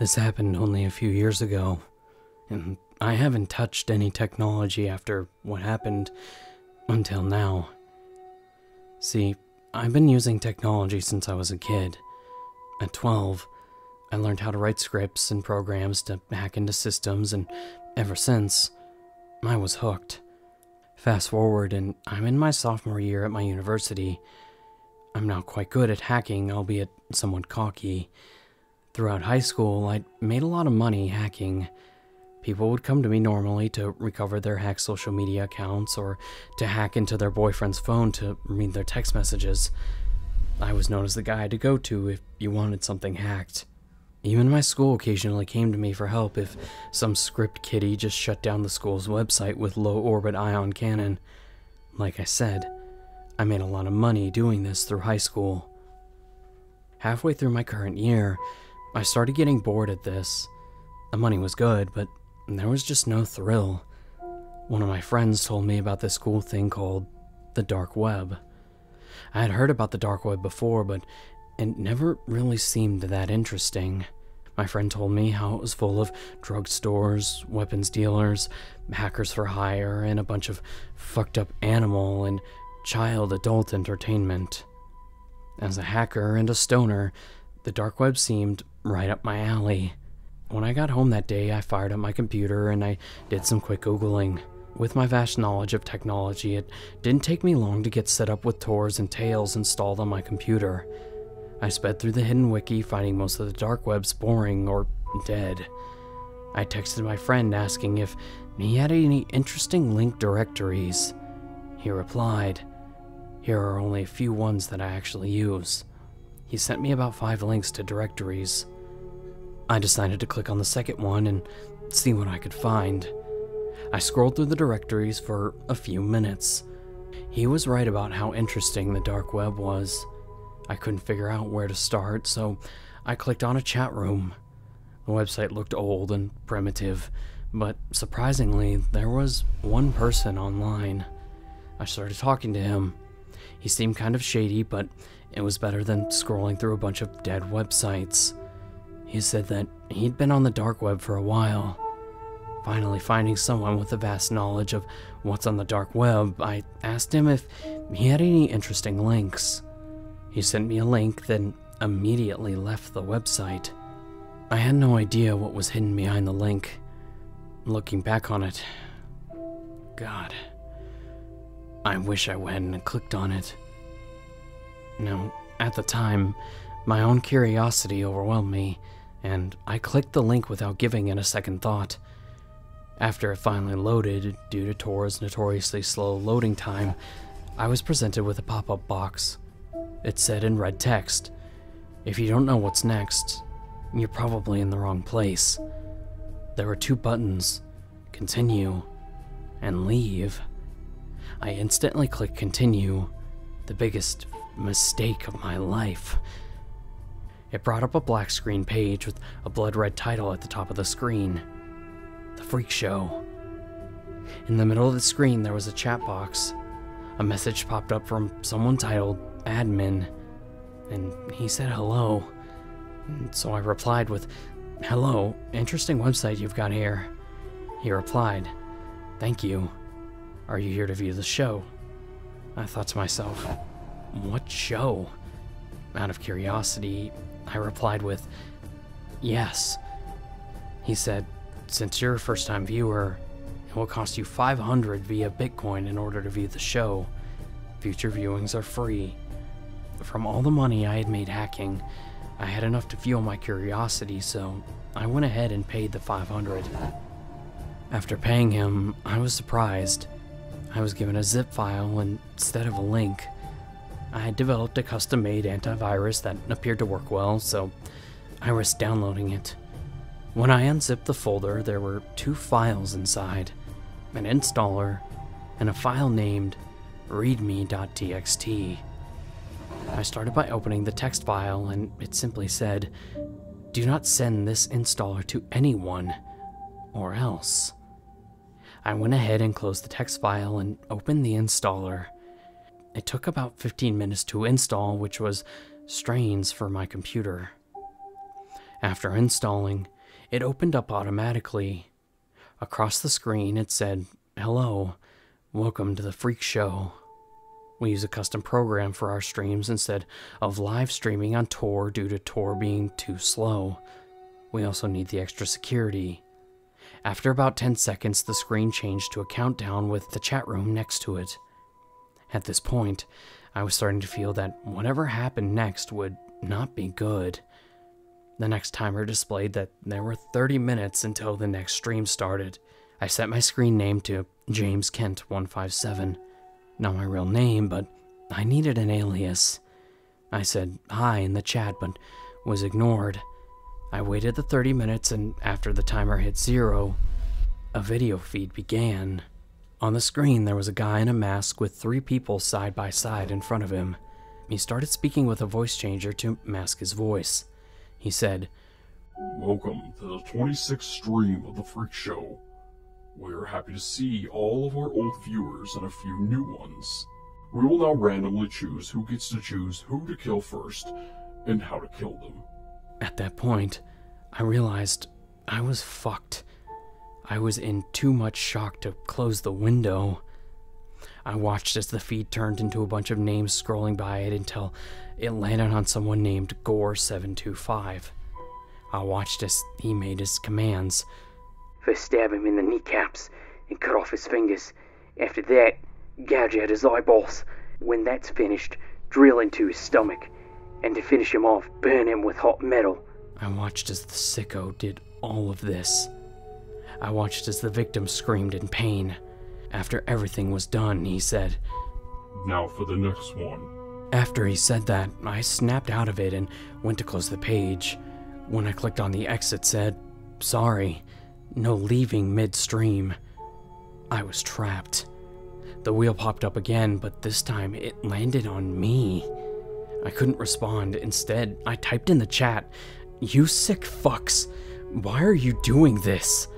This happened only a few years ago, and I haven't touched any technology after what happened until now. See, I've been using technology since I was a kid. At 12, I learned how to write scripts and programs to hack into systems, and ever since, I was hooked. Fast forward, and I'm in my sophomore year at my university. I'm now quite good at hacking, albeit somewhat cocky. Throughout high school, I'd made a lot of money hacking. People would come to me normally to recover their hacked social media accounts or to hack into their boyfriend's phone to read their text messages. I was known as the guy to go to if you wanted something hacked. Even my school occasionally came to me for help if some script kiddie just shut down the school's website with low orbit ion cannon. Like I said, I made a lot of money doing this through high school. Halfway through my current year, I started getting bored at this. The money was good, but there was just no thrill. One of my friends told me about this cool thing called the dark web. I had heard about the dark web before, but it never really seemed that interesting. My friend told me how it was full of drugstores, weapons dealers, hackers for hire, and a bunch of fucked up animal and child adult entertainment. As a hacker and a stoner, the dark web seemed right up my alley. When I got home that day, I fired up my computer and I did some quick Googling. With my vast knowledge of technology, it didn't take me long to get set up with Tors and Tails installed on my computer. I sped through the hidden wiki, finding most of the dark webs boring or dead. I texted my friend asking if he had any interesting link directories. He replied, Here are only a few ones that I actually use. He sent me about five links to directories. I decided to click on the second one and see what I could find. I scrolled through the directories for a few minutes. He was right about how interesting the dark web was. I couldn't figure out where to start, so I clicked on a chat room. The website looked old and primitive, but surprisingly, there was one person online. I started talking to him. He seemed kind of shady, but it was better than scrolling through a bunch of dead websites. He said that he'd been on the dark web for a while. Finally, finding someone with a vast knowledge of what's on the dark web, I asked him if he had any interesting links. He sent me a link, then immediately left the website. I had no idea what was hidden behind the link. Looking back on it, God, I wish I went and clicked on it. Now, at the time, my own curiosity overwhelmed me, and I clicked the link without giving it a second thought. After it finally loaded, due to Tor's notoriously slow loading time, I was presented with a pop up box. It said in red text If you don't know what's next, you're probably in the wrong place. There were two buttons continue and leave. I instantly clicked continue, the biggest mistake of my life. It brought up a black screen page with a blood red title at the top of the screen The Freak Show. In the middle of the screen, there was a chat box. A message popped up from someone titled Admin, and he said hello. So I replied with, Hello, interesting website you've got here. He replied, Thank you. Are you here to view the show? I thought to myself, What show? Out of curiosity, I replied with, Yes. He said, Since you're a first time viewer, it will cost you 500 via Bitcoin in order to view the show. Future viewings are free. From all the money I had made hacking, I had enough to fuel my curiosity, so I went ahead and paid the 500. After paying him, I was surprised. I was given a zip file instead of a link. I had developed a custom made antivirus that appeared to work well, so I risked downloading it. When I unzipped the folder, there were two files inside an installer and a file named readme.txt. I started by opening the text file, and it simply said, Do not send this installer to anyone, or else. I went ahead and closed the text file and opened the installer. It took about 15 minutes to install, which was strange for my computer. After installing, it opened up automatically. Across the screen, it said, Hello, welcome to the Freak Show. We use a custom program for our streams instead of live streaming on Tor due to Tor being too slow. We also need the extra security. After about 10 seconds, the screen changed to a countdown with the chat room next to it. At this point, I was starting to feel that whatever happened next would not be good. The next timer displayed that there were 30 minutes until the next stream started. I set my screen name to James Kent 157. Not my real name, but I needed an alias. I said hi in the chat, but was ignored. I waited the 30 minutes, and after the timer hit zero, a video feed began. On the screen, there was a guy in a mask with three people side by side in front of him. He started speaking with a voice changer to mask his voice. He said, Welcome to the 26th stream of The Freak Show. We're happy to see all of our old viewers and a few new ones. We will now randomly choose who gets to choose who to kill first and how to kill them. At that point, I realized I was fucked. I was in too much shock to close the window. I watched as the feed turned into a bunch of names scrolling by it until it landed on someone named Gore725. I watched as he made his commands. First, stab him in the kneecaps and cut off his fingers. After that, gouge out his eyeballs. When that's finished, drill into his stomach and to finish him off, burn him with hot metal. I watched as the sicko did all of this. I watched as the victim screamed in pain. After everything was done, he said, Now for the next one. After he said that, I snapped out of it and went to close the page. When I clicked on the exit, said, Sorry, no leaving midstream. I was trapped. The wheel popped up again, but this time it landed on me. I couldn't respond. Instead, I typed in the chat, You sick fucks, why are you doing this?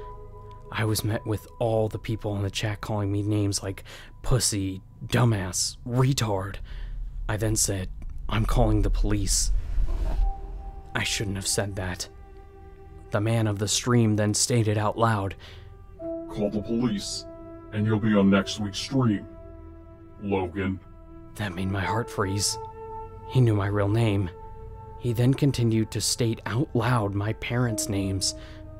I was met with all the people in the chat calling me names like pussy, dumbass, retard. I then said, I'm calling the police. I shouldn't have said that. The man of the stream then stated out loud, Call the police, and you'll be on next week's stream. Logan. That made my heart freeze. He knew my real name. He then continued to state out loud my parents' names,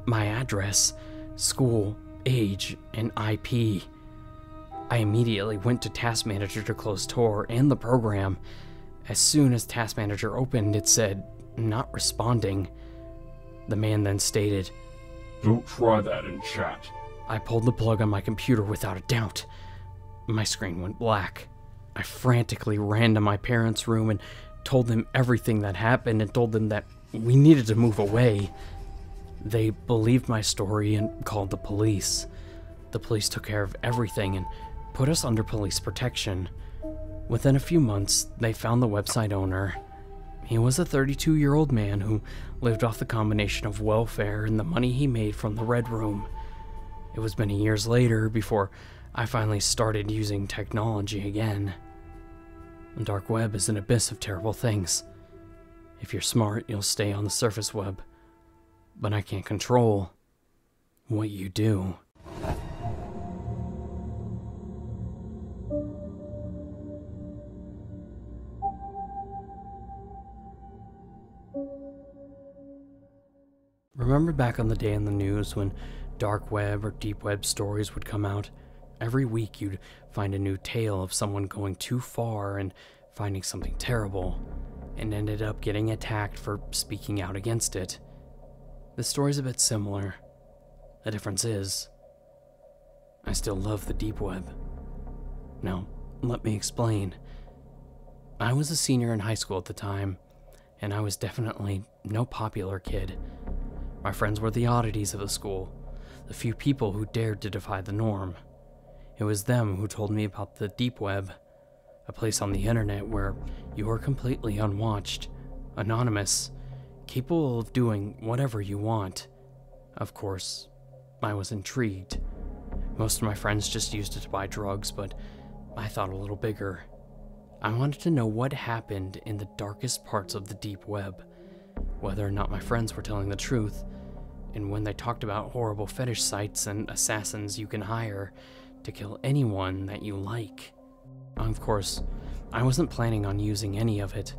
my address, school, age, and IP. I immediately went to Task Manager to close Tor and the program. As soon as Task Manager opened, it said, not responding. The man then stated, Don't try that in chat. I pulled the plug on my computer without a doubt. My screen went black. I frantically ran to my parents' room and told them everything that happened and told them that we needed to move away. They believed my story and called the police. The police took care of everything and put us under police protection. Within a few months, they found the website owner. He was a 32 year old man who lived off the combination of welfare and the money he made from the Red Room. It was many years later before I finally started using technology again. The dark web is an abyss of terrible things. If you're smart, you'll stay on the surface web. But I can't control what you do. Remember back on the day in the news when dark web or deep web stories would come out? Every week you'd find a new tale of someone going too far and finding something terrible, and ended up getting attacked for speaking out against it. The story's a bit similar. The difference is, I still love the deep web. Now, let me explain. I was a senior in high school at the time, and I was definitely no popular kid. My friends were the oddities of the school, the few people who dared to defy the norm. It was them who told me about the deep web, a place on the internet where you are completely unwatched, anonymous, capable of doing whatever you want. Of course, I was intrigued. Most of my friends just used it to buy drugs, but I thought a little bigger. I wanted to know what happened in the darkest parts of the deep web. whether or not my friends were telling the truth, and when they talked about horrible fetish sites and assassins you can hire to kill anyone that you like. Of course, I wasn't planning on using any of it.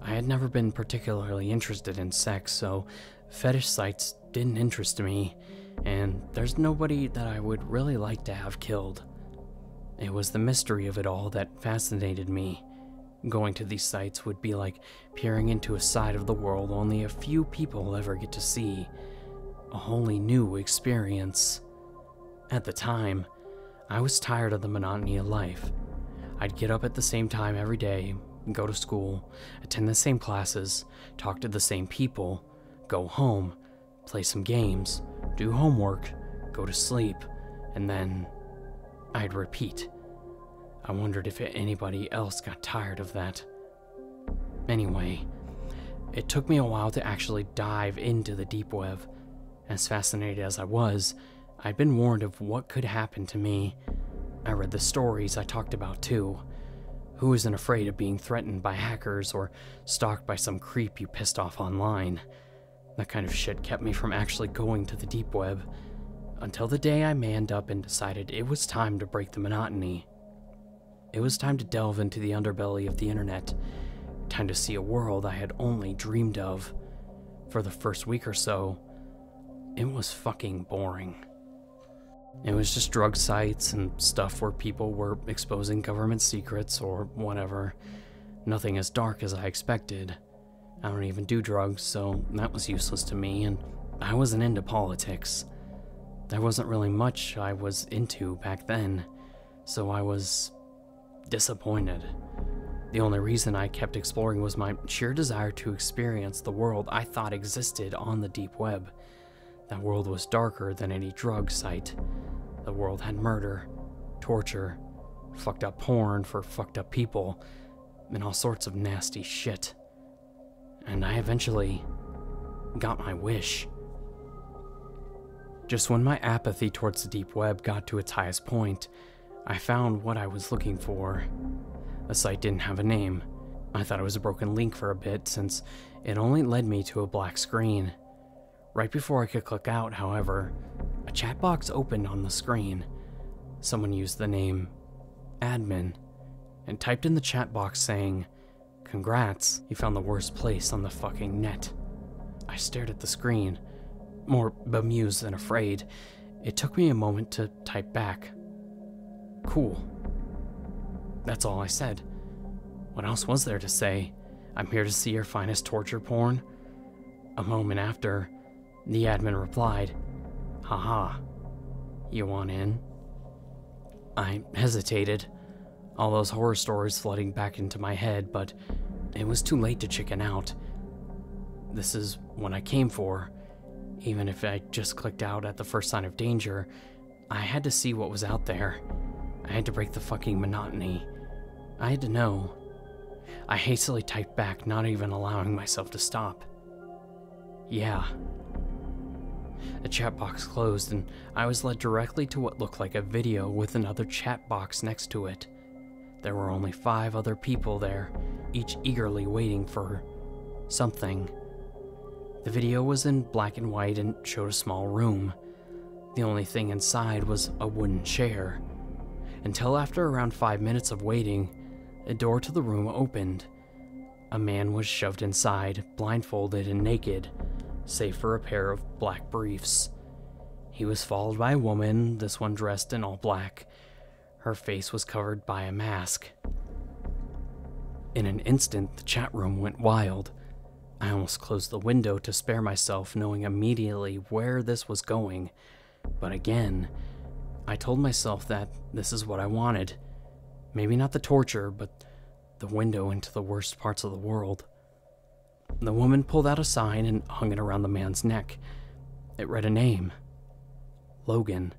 I had never been particularly interested in sex, so fetish sites didn't interest me, and there's nobody that I would really like to have killed. It was the mystery of it all that fascinated me. Going to these sites would be like peering into a side of the world only a few people ever get to see. A wholly new experience. At the time, I was tired of the monotony of life. I'd get up at the same time every day, go to school, attend the same classes, talk to the same people, go home, play some games, do homework, go to sleep, and then I'd repeat. I wondered if anybody else got tired of that. Anyway, it took me a while to actually dive into the deep web. As fascinated as I was, I'd been warned of what could happen to me. I read the stories I talked about too. Who isn't afraid of being threatened by hackers or stalked by some creep you pissed off online? That kind of shit kept me from actually going to the deep web until the day I manned up and decided it was time to break the monotony. It was time to delve into the underbelly of the internet, time to see a world I had only dreamed of. For the first week or so, it was fucking boring. It was just drug sites and stuff where people were exposing government secrets or whatever. Nothing as dark as I expected. I don't even do drugs, so that was useless to me, and I wasn't into politics. There wasn't really much I was into back then, so I was disappointed. The only reason I kept exploring was my sheer desire to experience the world I thought existed on the deep web. That world was darker than any drug site. The world had murder, torture, fucked up porn for fucked up people, and all sorts of nasty shit. And I eventually got my wish. Just when my apathy towards the deep web got to its highest point, I found what I was looking for. The site didn't have a name. I thought it was a broken link for a bit since it only led me to a black screen. Right before I could click out, however, a chat box opened on the screen. Someone used the name admin and typed in the chat box saying, Congrats, you found the worst place on the fucking net. I stared at the screen, more bemused than afraid. It took me a moment to type back, Cool. That's all I said. What else was there to say? I'm here to see your finest torture porn? A moment after, the admin replied, Haha. You want in? I hesitated, all those horror stories flooding back into my head, but it was too late to chicken out. This is what I came for. Even if I just clicked out at the first sign of danger, I had to see what was out there. I had to break the fucking monotony. I had to know. I hastily typed back, not even allowing myself to stop. Yeah. The chat box closed, and I was led directly to what looked like a video with another chat box next to it. There were only five other people there, each eagerly waiting for something. The video was in black and white and showed a small room. The only thing inside was a wooden chair until after around five minutes of waiting, a door to the room opened. A man was shoved inside, blindfolded and naked, save for a pair of black briefs. He was followed by a woman, this one dressed in all black. Her face was covered by a mask. In an instant, the chat room went wild. I almost closed the window to spare myself, knowing immediately where this was going. But again, I told myself that this is what I wanted. Maybe not the torture, but the window into the worst parts of the world. The woman pulled out a sign and hung it around the man's neck. It read a name Logan.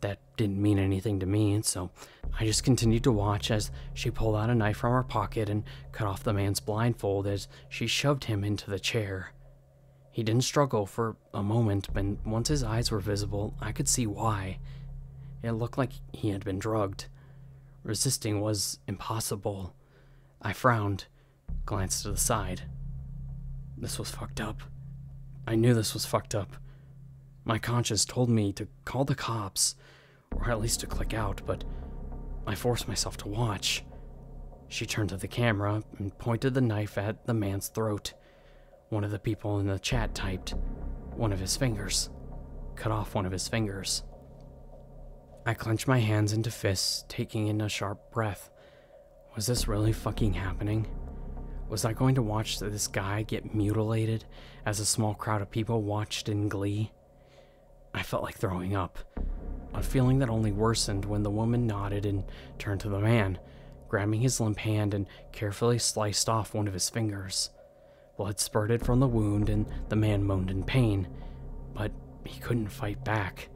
That didn't mean anything to me, so I just continued to watch as she pulled out a knife from her pocket and cut off the man's blindfold as she shoved him into the chair. He didn't struggle for a moment, but once his eyes were visible, I could see why. It looked like he had been drugged. Resisting was impossible. I frowned, glanced to the side. This was fucked up. I knew this was fucked up. My conscience told me to call the cops, or at least to click out, but I forced myself to watch. She turned to the camera and pointed the knife at the man's throat. One of the people in the chat typed, one of his fingers. Cut off one of his fingers. I clenched my hands into fists, taking in a sharp breath. Was this really fucking happening? Was I going to watch this guy get mutilated as a small crowd of people watched in glee? I felt like throwing up, a feeling that only worsened when the woman nodded and turned to the man, grabbing his limp hand and carefully sliced off one of his fingers. Blood spurted from the wound and the man moaned in pain, but he couldn't fight back.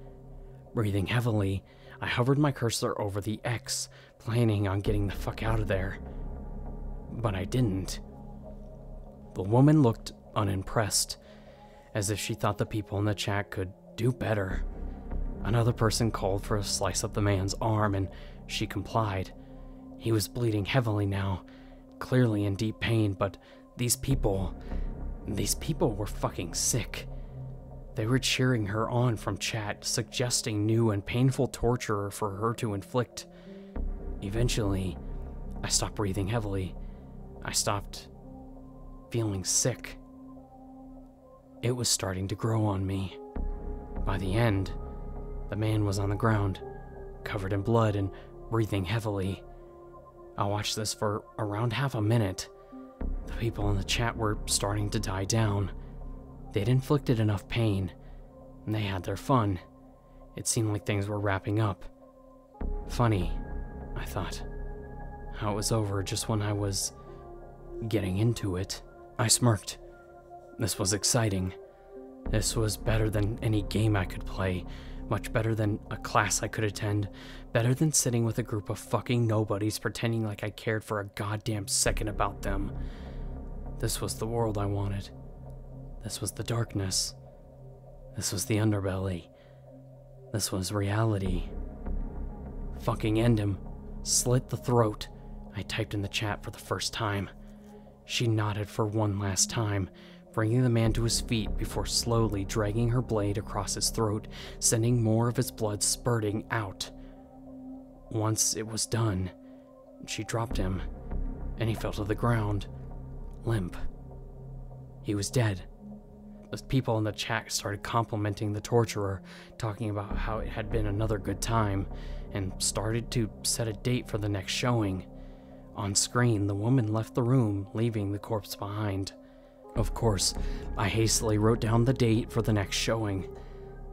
Breathing heavily, I hovered my cursor over the X, planning on getting the fuck out of there. But I didn't. The woman looked unimpressed, as if she thought the people in the chat could do better. Another person called for a slice of the man's arm, and she complied. He was bleeding heavily now, clearly in deep pain, but these people. These people were fucking sick. They were cheering her on from chat, suggesting new and painful torture for her to inflict. Eventually, I stopped breathing heavily. I stopped feeling sick. It was starting to grow on me. By the end, the man was on the ground, covered in blood and breathing heavily. I watched this for around half a minute. The people in the chat were starting to die down. They'd inflicted enough pain, and they had their fun. It seemed like things were wrapping up. Funny, I thought, how it was over just when I was getting into it. I smirked. This was exciting. This was better than any game I could play, much better than a class I could attend, better than sitting with a group of fucking nobodies pretending like I cared for a goddamn second about them. This was the world I wanted. This was the darkness. This was the underbelly. This was reality. Fucking end him. Slit the throat. I typed in the chat for the first time. She nodded for one last time, bringing the man to his feet before slowly dragging her blade across his throat, sending more of his blood spurting out. Once it was done, she dropped him, and he fell to the ground, limp. He was dead. The people in the chat started complimenting the torturer, talking about how it had been another good time, and started to set a date for the next showing. On screen, the woman left the room, leaving the corpse behind. Of course, I hastily wrote down the date for the next showing.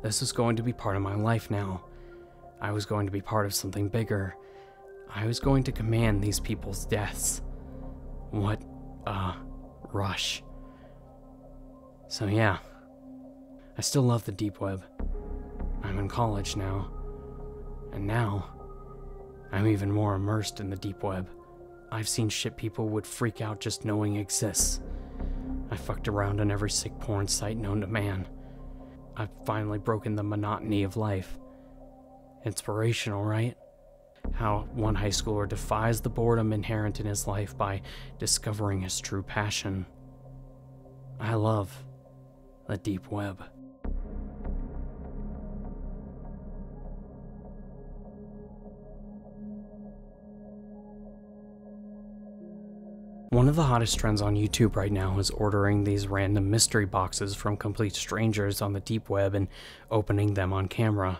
This was going to be part of my life now. I was going to be part of something bigger. I was going to command these people's deaths. What a rush. So, yeah, I still love the deep web. I'm in college now. And now, I'm even more immersed in the deep web. I've seen shit people would freak out just knowing exists. I fucked around on every sick porn site known to man. I've finally broken the monotony of life. Inspirational, right? How one high schooler defies the boredom inherent in his life by discovering his true passion. I love the deep web. One of the hottest trends on YouTube right now is ordering these random mystery boxes from complete strangers on the deep web and opening them on camera.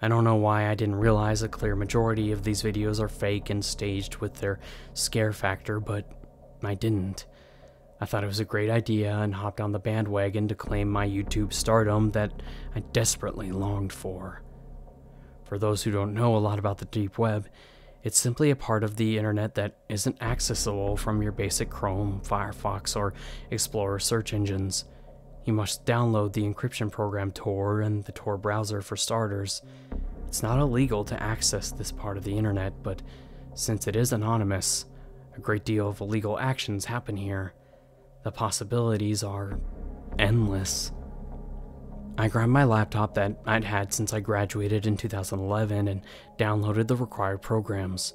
I don't know why I didn't realize a clear majority of these videos are fake and staged with their scare factor, but I didn't. I thought it was a great idea and hopped on the bandwagon to claim my YouTube stardom that I desperately longed for. For those who don't know a lot about the deep web, it's simply a part of the internet that isn't accessible from your basic Chrome, Firefox, or Explorer search engines. You must download the encryption program Tor and the Tor browser for starters. It's not illegal to access this part of the internet, but since it is anonymous, a great deal of illegal actions happen here. The possibilities are endless. I grabbed my laptop that I'd had since I graduated in 2011 and downloaded the required programs.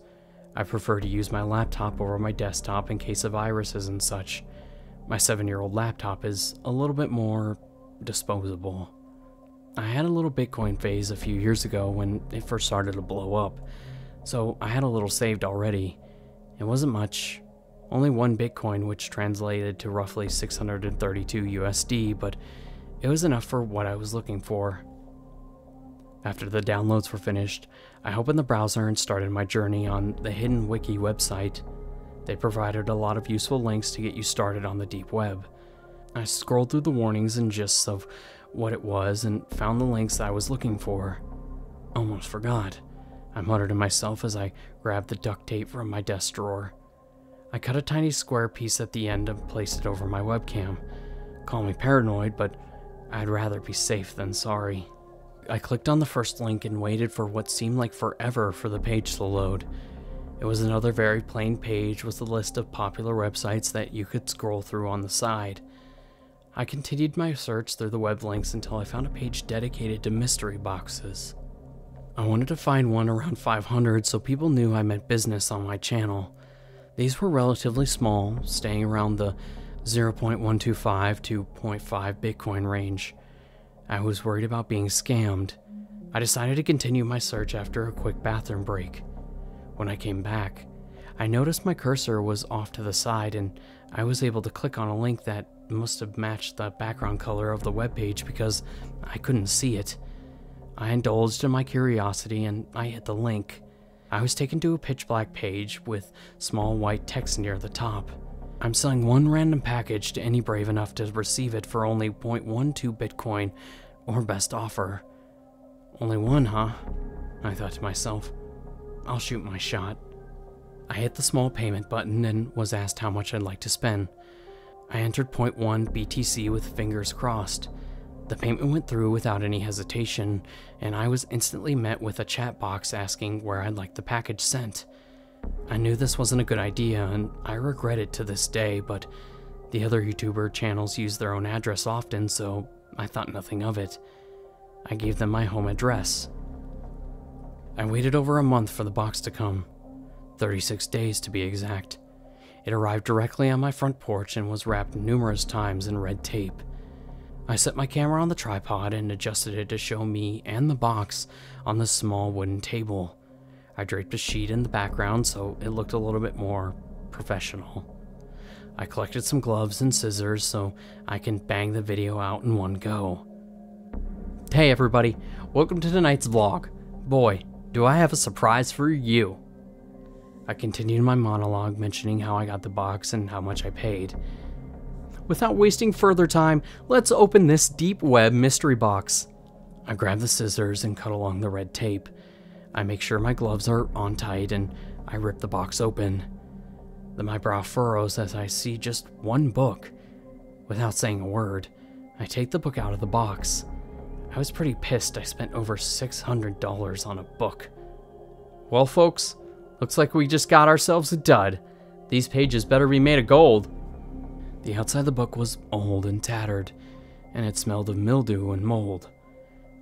I prefer to use my laptop over my desktop in case of viruses and such. My seven year old laptop is a little bit more disposable. I had a little Bitcoin phase a few years ago when it first started to blow up, so I had a little saved already. It wasn't much, only one Bitcoin, which translated to roughly 632 USD, but it was enough for what I was looking for. After the downloads were finished, I opened the browser and started my journey on the Hidden Wiki website. They provided a lot of useful links to get you started on the deep web. I scrolled through the warnings and gists of what it was and found the links I was looking for. Almost forgot. I muttered to myself as I grabbed the duct tape from my desk drawer. I cut a tiny square piece at the end and placed it over my webcam. Call me paranoid, but I'd rather be safe than sorry. I clicked on the first link and waited for what seemed like forever for the page to load. It was another very plain page with a list of popular websites that you could scroll through on the side. I continued my search through the web links until I found a page dedicated to mystery boxes. I wanted to find one around 500 so people knew I meant business on my channel. These were relatively small, staying around the 0.125 to 0.5 Bitcoin range. I was worried about being scammed. I decided to continue my search after a quick bathroom break. When I came back, I noticed my cursor was off to the side and I was able to click on a link that must have matched the background color of the web page because I couldn't see it. I indulged in my curiosity and I hit the link. I was taken to a pitch black page with small white text near the top. I'm selling one random package to any brave enough to receive it for only 0.12 Bitcoin or best offer. Only one, huh? I thought to myself. I'll shoot my shot. I hit the small payment button and was asked how much I'd like to spend. I entered 0.1 BTC with fingers crossed. The payment went through without any hesitation, and I was instantly met with a chat box asking where I'd like the package sent. I knew this wasn't a good idea, and I regret it to this day, but the other YouTuber channels use their own address often, so I thought nothing of it. I gave them my home address. I waited over a month for the box to come 36 days to be exact. It arrived directly on my front porch and was wrapped numerous times in red tape. I set my camera on the tripod and adjusted it to show me and the box on the small wooden table. I draped a sheet in the background so it looked a little bit more professional. I collected some gloves and scissors so I can bang the video out in one go. Hey everybody, welcome to tonight's vlog. Boy, do I have a surprise for you. I continued my monologue, mentioning how I got the box and how much I paid. Without wasting further time, let's open this deep web mystery box. I grabbed the scissors and cut along the red tape. I make sure my gloves are on tight and I rip the box open. Then my brow furrows as I see just one book. Without saying a word, I take the book out of the box. I was pretty pissed I spent over $600 on a book. Well, folks, Looks like we just got ourselves a dud. These pages better be made of gold. The outside of the book was old and tattered, and it smelled of mildew and mold.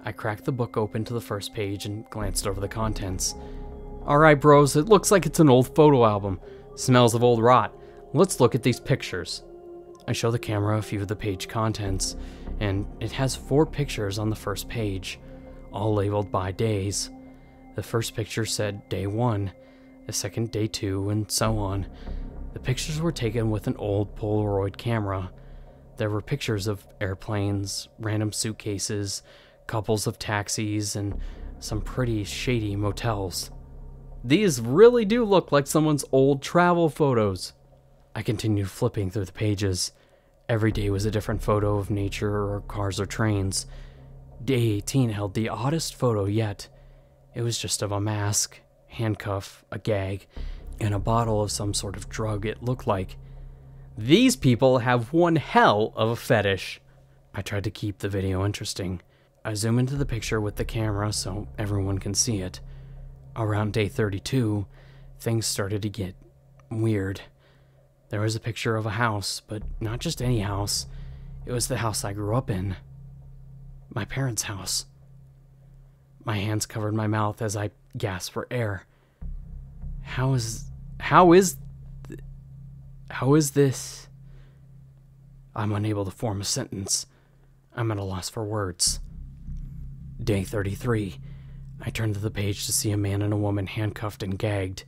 I cracked the book open to the first page and glanced over the contents. Alright, bros, it looks like it's an old photo album. Smells of old rot. Let's look at these pictures. I show the camera a few of the page contents, and it has four pictures on the first page, all labeled by days. The first picture said day one, the second day two, and so on. The pictures were taken with an old Polaroid camera. There were pictures of airplanes, random suitcases, couples of taxis, and some pretty shady motels. These really do look like someone's old travel photos. I continued flipping through the pages. Every day was a different photo of nature or cars or trains. Day 18 held the oddest photo yet. It was just of a mask, handcuff, a gag, and a bottle of some sort of drug, it looked like. These people have one hell of a fetish. I tried to keep the video interesting. I zoom into the picture with the camera so everyone can see it. Around day 32, things started to get weird. There was a picture of a house, but not just any house. It was the house I grew up in. My parents' house. My hands covered my mouth as I gasped for air. How is how is how is this? I'm unable to form a sentence. I'm at a loss for words. Day 33. I turn to the page to see a man and a woman handcuffed and gagged,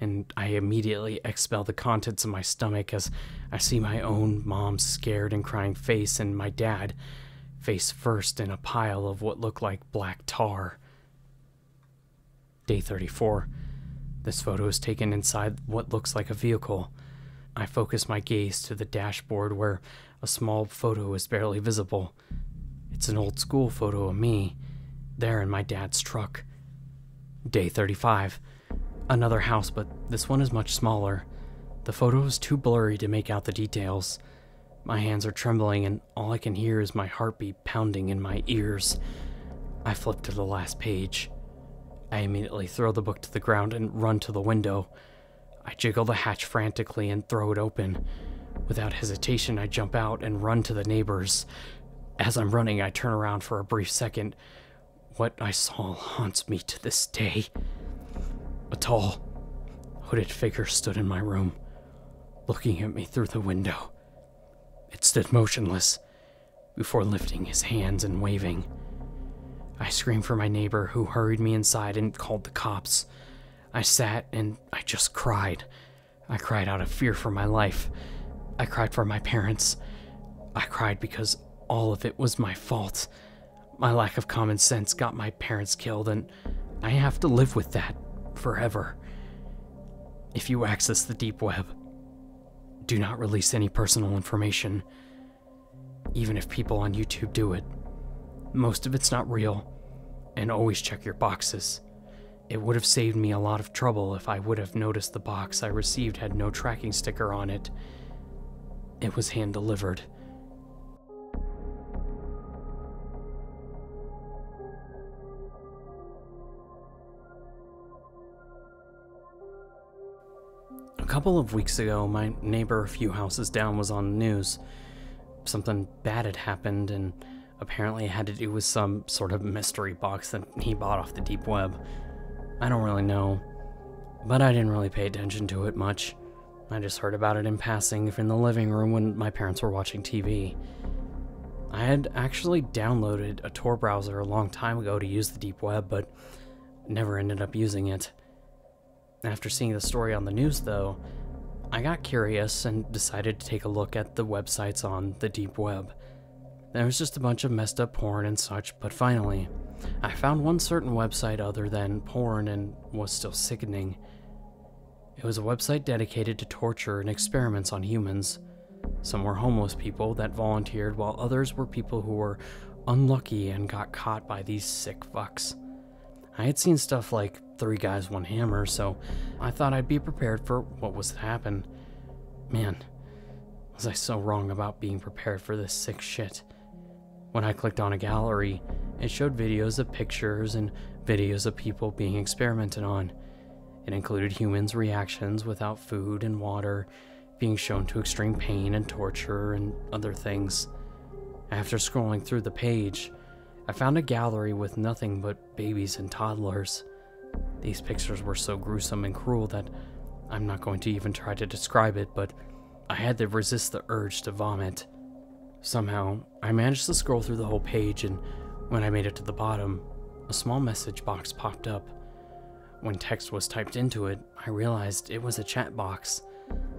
and I immediately expel the contents of my stomach as I see my own mom's scared and crying face and my dad, face first in a pile of what looked like black tar. Day 34. This photo is taken inside what looks like a vehicle. I focus my gaze to the dashboard where a small photo is barely visible. It's an old school photo of me, there in my dad's truck. Day 35. Another house, but this one is much smaller. The photo is too blurry to make out the details. My hands are trembling, and all I can hear is my heartbeat pounding in my ears. I flip to the last page. I immediately throw the book to the ground and run to the window. I jiggle the hatch frantically and throw it open. Without hesitation, I jump out and run to the neighbors. As I'm running, I turn around for a brief second. What I saw haunts me to this day. A tall, hooded figure stood in my room, looking at me through the window. It stood motionless, before lifting his hands and waving. I screamed for my neighbor, who hurried me inside and called the cops. I sat and I just cried. I cried out of fear for my life. I cried for my parents. I cried because all of it was my fault. My lack of common sense got my parents killed, and I have to live with that forever. If you access the deep web, do not release any personal information, even if people on YouTube do it. Most of it's not real, and always check your boxes. It would have saved me a lot of trouble if I would have noticed the box I received had no tracking sticker on it. It was hand delivered. Couple of weeks ago, my neighbor a few houses down was on the news. Something bad had happened, and apparently it had to do with some sort of mystery box that he bought off the deep web. I don't really know, but I didn't really pay attention to it much. I just heard about it in passing in the living room when my parents were watching TV. I had actually downloaded a Tor browser a long time ago to use the deep web, but never ended up using it. After seeing the story on the news, though, I got curious and decided to take a look at the websites on the deep web. There was just a bunch of messed up porn and such, but finally, I found one certain website other than porn and was still sickening. It was a website dedicated to torture and experiments on humans. Some were homeless people that volunteered, while others were people who were unlucky and got caught by these sick fucks. I had seen stuff like Three Guys, One Hammer, so I thought I'd be prepared for what was to happen. Man, was I so wrong about being prepared for this sick shit? When I clicked on a gallery, it showed videos of pictures and videos of people being experimented on. It included humans' reactions without food and water, being shown to extreme pain and torture and other things. After scrolling through the page, I found a gallery with nothing but babies and toddlers. These pictures were so gruesome and cruel that I'm not going to even try to describe it, but I had to resist the urge to vomit. Somehow, I managed to scroll through the whole page, and when I made it to the bottom, a small message box popped up. When text was typed into it, I realized it was a chat box.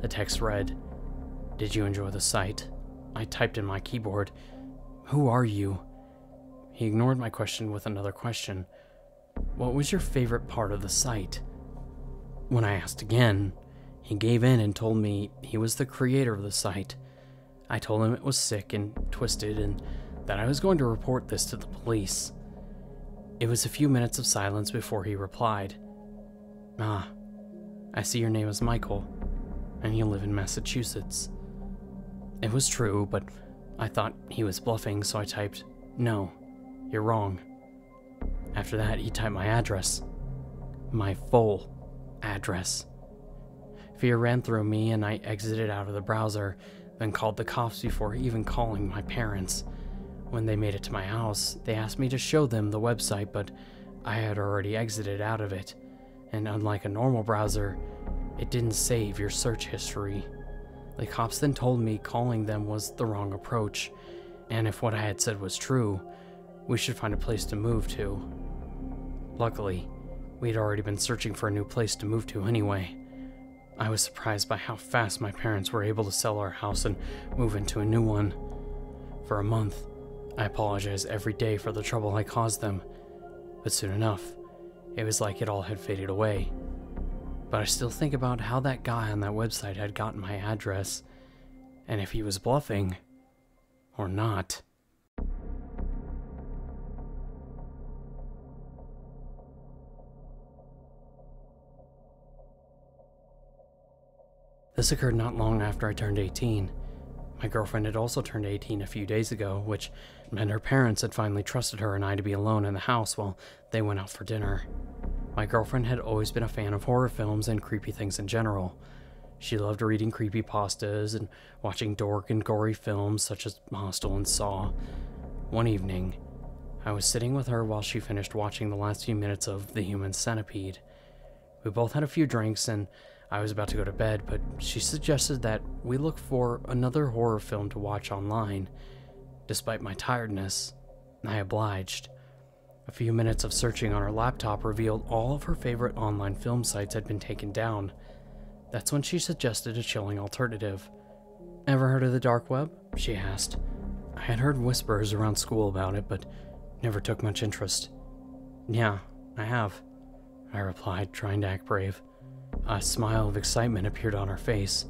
The text read, Did you enjoy the site? I typed in my keyboard, Who are you? He ignored my question with another question. What was your favorite part of the site? When I asked again, he gave in and told me he was the creator of the site. I told him it was sick and twisted and that I was going to report this to the police. It was a few minutes of silence before he replied. Ah, I see your name is Michael, and you live in Massachusetts. It was true, but I thought he was bluffing, so I typed, No, you're wrong. After that, he typed my address. My full address. Fear ran through me, and I exited out of the browser then called the cops before even calling my parents. When they made it to my house, they asked me to show them the website, but I had already exited out of it, and unlike a normal browser, it didn't save your search history. The cops then told me calling them was the wrong approach, and if what I had said was true, we should find a place to move to. Luckily, we had already been searching for a new place to move to anyway. I was surprised by how fast my parents were able to sell our house and move into a new one. For a month, I apologized every day for the trouble I caused them, but soon enough, it was like it all had faded away. But I still think about how that guy on that website had gotten my address, and if he was bluffing or not. This occurred not long after I turned 18. My girlfriend had also turned 18 a few days ago, which meant her parents had finally trusted her and I to be alone in the house while they went out for dinner. My girlfriend had always been a fan of horror films and creepy things in general. She loved reading creepy pastas and watching dork and gory films such as Hostel and Saw. One evening, I was sitting with her while she finished watching the last few minutes of The Human Centipede. We both had a few drinks and I was about to go to bed, but she suggested that we look for another horror film to watch online. Despite my tiredness, I obliged. A few minutes of searching on her laptop revealed all of her favorite online film sites had been taken down. That's when she suggested a chilling alternative. Ever heard of the dark web? She asked. I had heard whispers around school about it, but never took much interest. Yeah, I have, I replied, trying to act brave. A smile of excitement appeared on her face.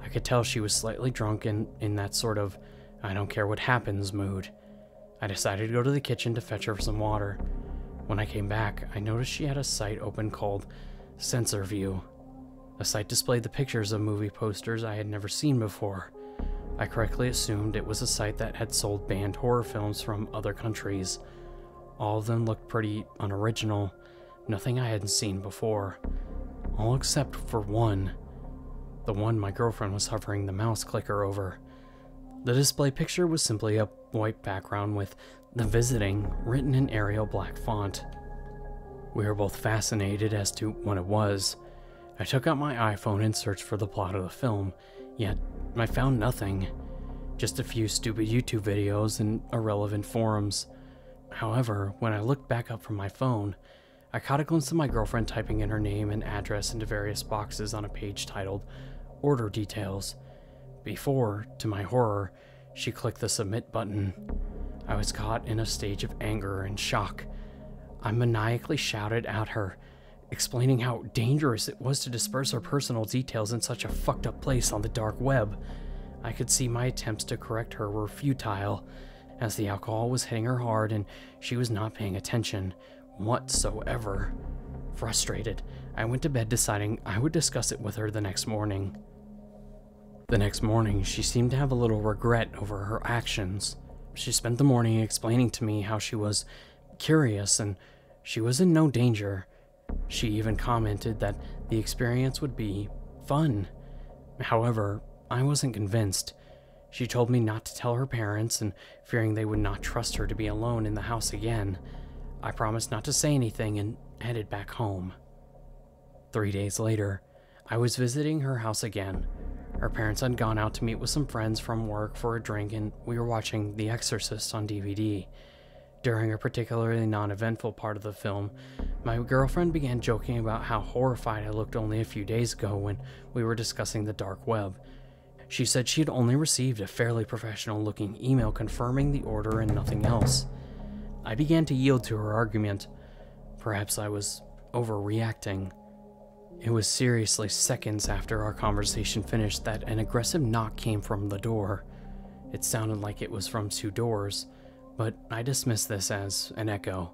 I could tell she was slightly drunk and in that sort of I don't care what happens mood. I decided to go to the kitchen to fetch her some water. When I came back, I noticed she had a site open called Sensor View. A site displayed the pictures of movie posters I had never seen before. I correctly assumed it was a site that had sold banned horror films from other countries. All of them looked pretty unoriginal, nothing I hadn't seen before all except for one. The one my girlfriend was hovering the mouse clicker over. The display picture was simply a white background with the visiting written in Arial black font. We were both fascinated as to what it was. I took out my iPhone and searched for the plot of the film, yet I found nothing. Just a few stupid YouTube videos and irrelevant forums. However, when I looked back up from my phone, I caught a glimpse of my girlfriend typing in her name and address into various boxes on a page titled Order Details. Before, to my horror, she clicked the submit button. I was caught in a stage of anger and shock. I maniacally shouted at her, explaining how dangerous it was to disperse her personal details in such a fucked up place on the dark web. I could see my attempts to correct her were futile, as the alcohol was hitting her hard and she was not paying attention whatsoever. Frustrated, I went to bed deciding I would discuss it with her the next morning. The next morning, she seemed to have a little regret over her actions. She spent the morning explaining to me how she was curious and she was in no danger. She even commented that the experience would be fun. However, I wasn't convinced. She told me not to tell her parents, and fearing they would not trust her to be alone in the house again, I promised not to say anything and headed back home. Three days later, I was visiting her house again. Her parents had gone out to meet with some friends from work for a drink, and we were watching The Exorcist on DVD. During a particularly non eventful part of the film, my girlfriend began joking about how horrified I looked only a few days ago when we were discussing the dark web. She said she had only received a fairly professional looking email confirming the order and nothing else. I began to yield to her argument. Perhaps I was overreacting. It was seriously seconds after our conversation finished that an aggressive knock came from the door. It sounded like it was from two doors, but I dismissed this as an echo.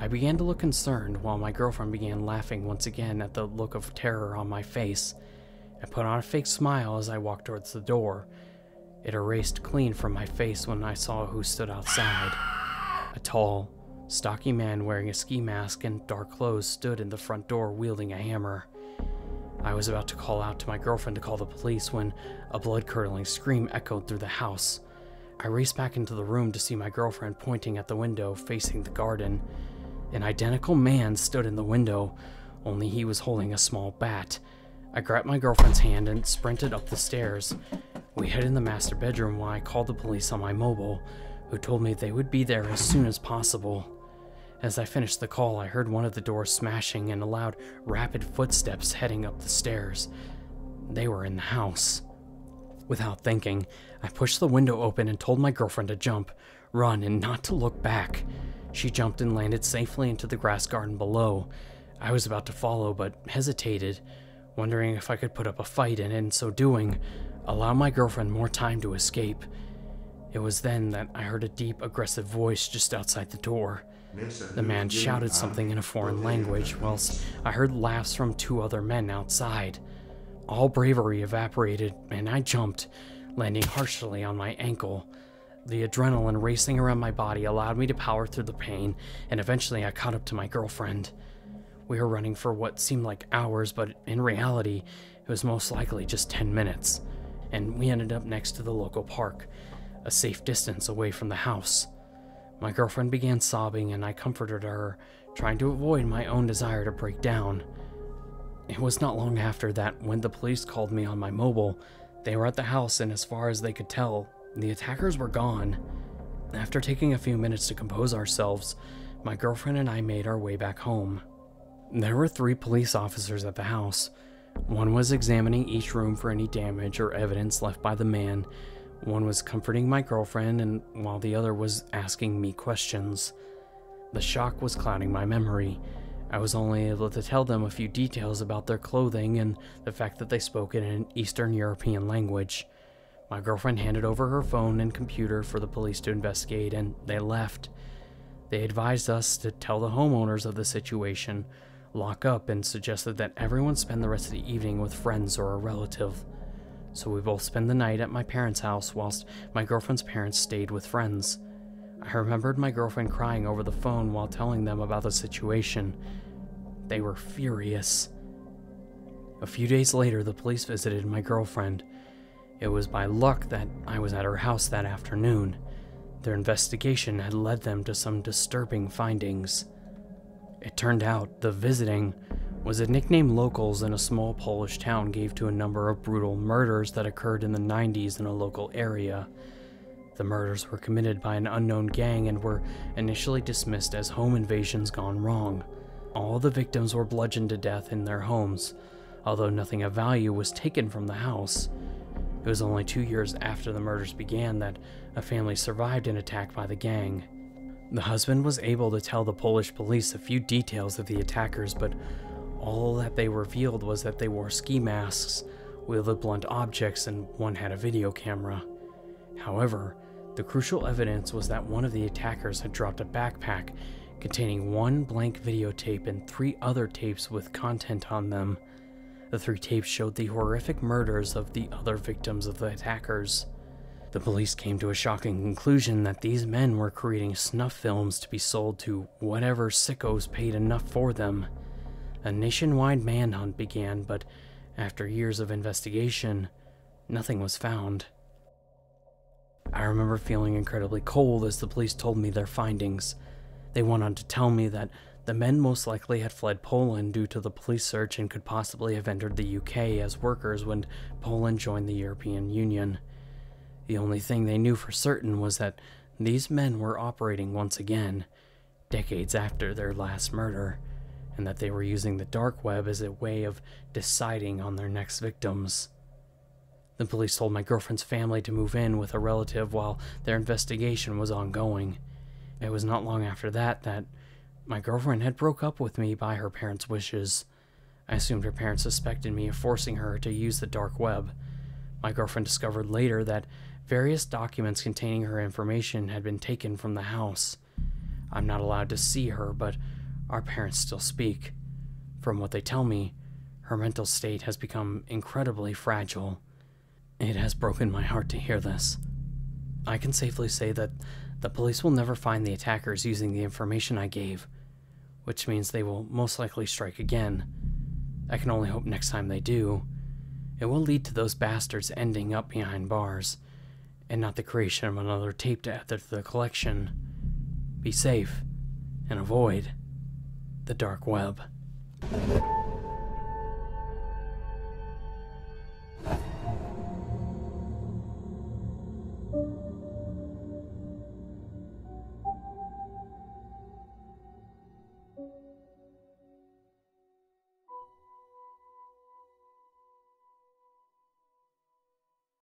I began to look concerned while my girlfriend began laughing once again at the look of terror on my face. I put on a fake smile as I walked towards the door. It erased clean from my face when I saw who stood outside. A tall, stocky man wearing a ski mask and dark clothes stood in the front door wielding a hammer. I was about to call out to my girlfriend to call the police when a blood curdling scream echoed through the house. I raced back into the room to see my girlfriend pointing at the window facing the garden. An identical man stood in the window, only he was holding a small bat. I grabbed my girlfriend's hand and sprinted up the stairs. We hid in the master bedroom while I called the police on my mobile, who told me they would be there as soon as possible. As I finished the call, I heard one of the doors smashing and loud, rapid footsteps heading up the stairs. They were in the house. Without thinking, I pushed the window open and told my girlfriend to jump, run, and not to look back. She jumped and landed safely into the grass garden below. I was about to follow, but hesitated, wondering if I could put up a fight and, in so doing, allow my girlfriend more time to escape. It was then that I heard a deep, aggressive voice just outside the door. The man shouted something in a foreign language, whilst I heard laughs from two other men outside. All bravery evaporated, and I jumped, landing harshly on my ankle. The adrenaline racing around my body allowed me to power through the pain, and eventually I caught up to my girlfriend. We were running for what seemed like hours, but in reality, it was most likely just 10 minutes, and we ended up next to the local park, a safe distance away from the house. My girlfriend began sobbing, and I comforted her, trying to avoid my own desire to break down. It was not long after that when the police called me on my mobile. They were at the house, and as far as they could tell, the attackers were gone. After taking a few minutes to compose ourselves, my girlfriend and I made our way back home. There were three police officers at the house. One was examining each room for any damage or evidence left by the man. One was comforting my girlfriend, and while the other was asking me questions. The shock was clouding my memory. I was only able to tell them a few details about their clothing and the fact that they spoke in an Eastern European language. My girlfriend handed over her phone and computer for the police to investigate, and they left. They advised us to tell the homeowners of the situation, lock up, and suggested that everyone spend the rest of the evening with friends or a relative. So we both spent the night at my parents' house whilst my girlfriend's parents stayed with friends. I remembered my girlfriend crying over the phone while telling them about the situation. They were furious. A few days later, the police visited my girlfriend. It was by luck that I was at her house that afternoon. Their investigation had led them to some disturbing findings. It turned out the visiting was a nickname locals in a small Polish town gave to a number of brutal murders that occurred in the 90s in a local area. The murders were committed by an unknown gang and were initially dismissed as home invasions gone wrong. All the victims were bludgeoned to death in their homes, although nothing of value was taken from the house. It was only two years after the murders began that a family survived an attack by the gang. The husband was able to tell the Polish police a few details of the attackers, but all that they revealed was that they wore ski masks, wielded blunt objects, and one had a video camera. However, the crucial evidence was that one of the attackers had dropped a backpack containing one blank videotape and three other tapes with content on them. The three tapes showed the horrific murders of the other victims of the attackers. The police came to a shocking conclusion that these men were creating snuff films to be sold to whatever sickos paid enough for them. A nationwide manhunt began, but after years of investigation, nothing was found. I remember feeling incredibly cold as the police told me their findings. They went on to tell me that the men most likely had fled Poland due to the police search and could possibly have entered the UK as workers when Poland joined the European Union. The only thing they knew for certain was that these men were operating once again, decades after their last murder, and that they were using the dark web as a way of deciding on their next victims. The police told my girlfriend's family to move in with a relative while their investigation was ongoing. It was not long after that that my girlfriend had broke up with me by her parents' wishes. I assumed her parents suspected me of forcing her to use the dark web. My girlfriend discovered later that various documents containing her information had been taken from the house. I'm not allowed to see her, but our parents still speak. From what they tell me, her mental state has become incredibly fragile. It has broken my heart to hear this. I can safely say that the police will never find the attackers using the information I gave, which means they will most likely strike again. I can only hope next time they do, it will lead to those bastards ending up behind bars, and not the creation of another tape to add to the collection. Be safe, and avoid the dark web.